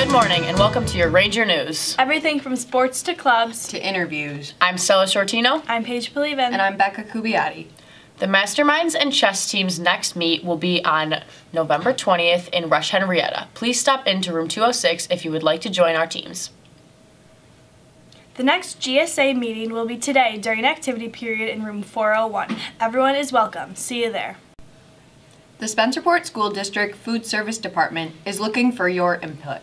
Good morning and welcome to your Ranger News. Everything from sports to clubs. to interviews. I'm Stella Shortino. I'm Paige Believin. And I'm Becca Kubiati. The Masterminds and Chess team's next meet will be on November 20th in Rush Henrietta. Please stop into room 206 if you would like to join our teams. The next GSA meeting will be today during activity period in room 401. Everyone is welcome. See you there. The Spencerport School District Food Service Department is looking for your input.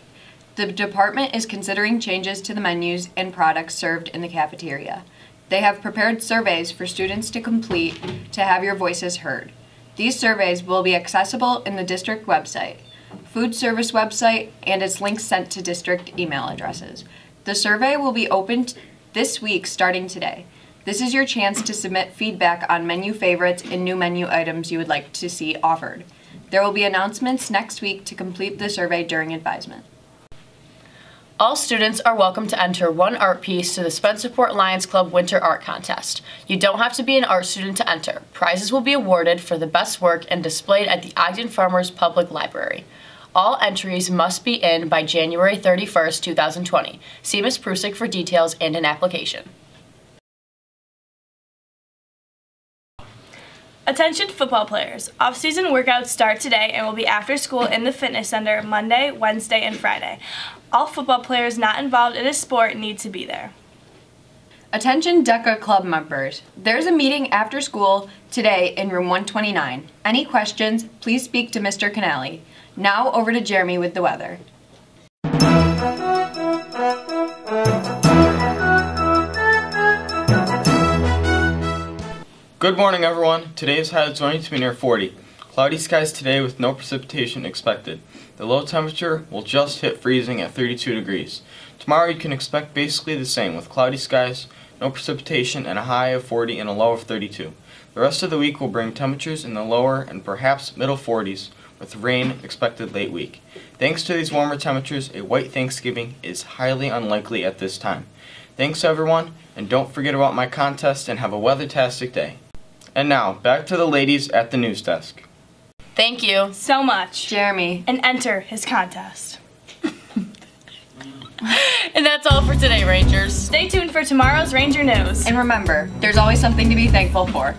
The department is considering changes to the menus and products served in the cafeteria. They have prepared surveys for students to complete to have your voices heard. These surveys will be accessible in the district website, food service website, and its links sent to district email addresses. The survey will be opened this week starting today. This is your chance to submit feedback on menu favorites and new menu items you would like to see offered. There will be announcements next week to complete the survey during advisement. All students are welcome to enter one art piece to the Spencerport Lions Club Winter Art Contest. You don't have to be an art student to enter. Prizes will be awarded for the best work and displayed at the Ogden Farmers Public Library. All entries must be in by January 31st, 2020. See Ms. Prusik for details and an application. Attention football players. Off-season workouts start today and will be after school in the fitness center Monday, Wednesday, and Friday. All football players not involved in a sport need to be there. Attention DECA club members. There's a meeting after school today in room 129. Any questions, please speak to Mr. Canali. Now over to Jeremy with the weather. Good morning, everyone. Today's high is going to be near 40. Cloudy skies today with no precipitation expected. The low temperature will just hit freezing at 32 degrees. Tomorrow you can expect basically the same with cloudy skies, no precipitation, and a high of 40 and a low of 32. The rest of the week will bring temperatures in the lower and perhaps middle 40s with rain expected late week. Thanks to these warmer temperatures, a white Thanksgiving is highly unlikely at this time. Thanks everyone, and don't forget about my contest and have a weathertastic day. And now, back to the ladies at the news desk. Thank you. So much. Jeremy. And enter his contest. And that's all for today, Rangers. Stay tuned for tomorrow's Ranger News. And remember, there's always something to be thankful for.